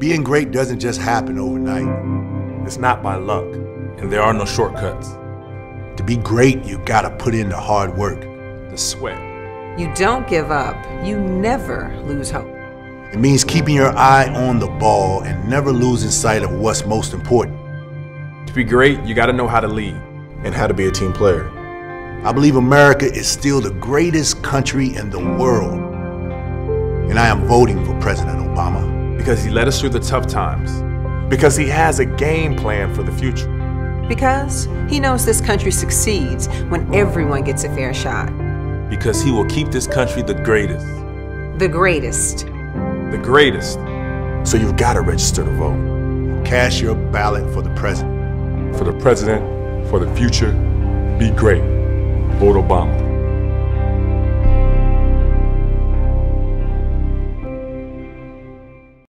Being great doesn't just happen overnight. It's not by luck, and there are no shortcuts. To be great, you gotta put in the hard work. The sweat. You don't give up. You never lose hope. It means keeping your eye on the ball and never losing sight of what's most important. To be great, you gotta know how to lead. And how to be a team player. I believe America is still the greatest country in the world. And I am voting for President Obama. Because he led us through the tough times. Because he has a game plan for the future. Because he knows this country succeeds when everyone gets a fair shot. Because he will keep this country the greatest. The greatest. The greatest. So you've got to register to vote. Cast your ballot for the president. For the president, for the future, be great. Vote Obama.